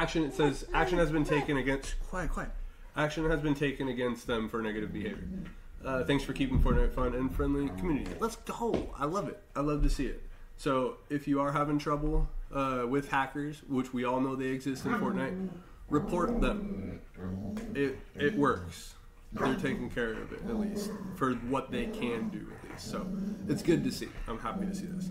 action. It says action has been taken against. Quiet, quiet. Action has been taken against them for negative behavior. Uh, thanks for keeping Fortnite fun and friendly community. Let's go. I love it. I love to see it. So if you are having trouble uh, with hackers, which we all know they exist in Fortnite, report them. It it works. They're taking care of it at least for what they can do at least. So it's good to see. I'm happy to see this.